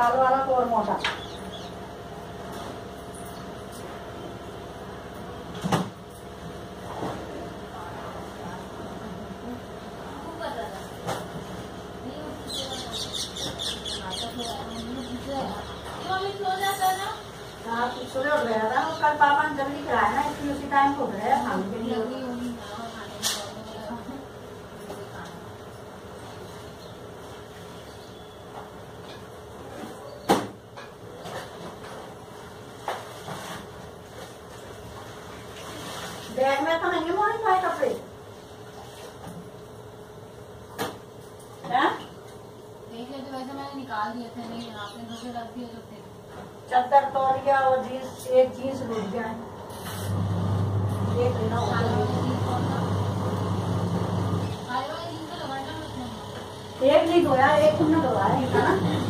lalo वाला keluar मोटा? हाँ कुछ सुनो गया था उसका पापा जल्दी कराया ना, इसलिए उसी टाइम को गया हम भी नहीं नहीं आपने दूसरे रख दिए तो फिर चादर तौलिया और जीन्स एक जीन्स लूट गया है तो लगाना एक नहीं धोया एक तुमने धोया है ना?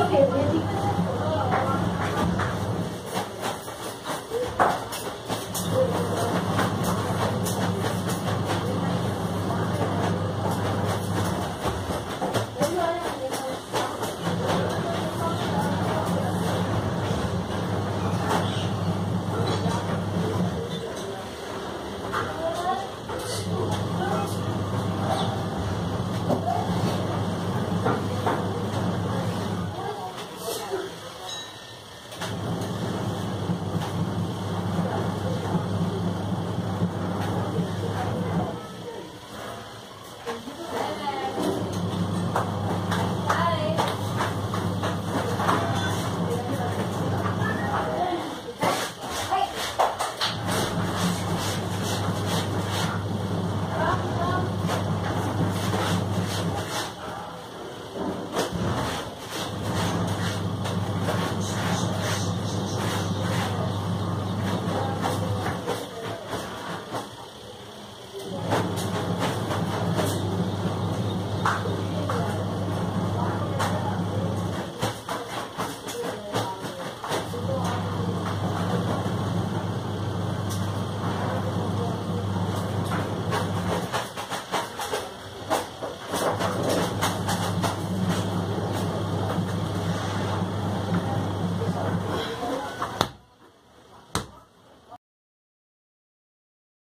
Okay.